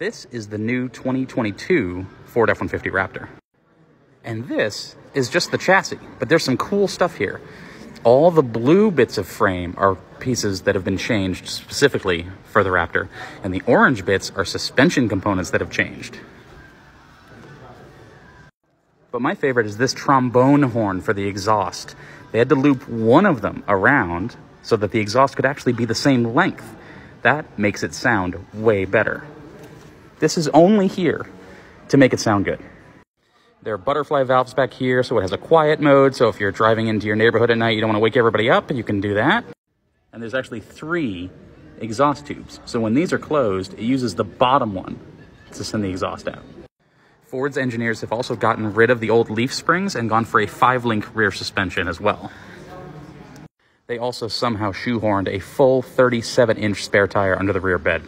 This is the new 2022 Ford F-150 Raptor. And this is just the chassis, but there's some cool stuff here. All the blue bits of frame are pieces that have been changed specifically for the Raptor, and the orange bits are suspension components that have changed. But my favorite is this trombone horn for the exhaust. They had to loop one of them around so that the exhaust could actually be the same length. That makes it sound way better. This is only here to make it sound good. There are butterfly valves back here, so it has a quiet mode. So if you're driving into your neighborhood at night, you don't want to wake everybody up, you can do that. And there's actually three exhaust tubes. So when these are closed, it uses the bottom one to send the exhaust out. Ford's engineers have also gotten rid of the old leaf springs and gone for a five link rear suspension as well. They also somehow shoehorned a full 37 inch spare tire under the rear bed.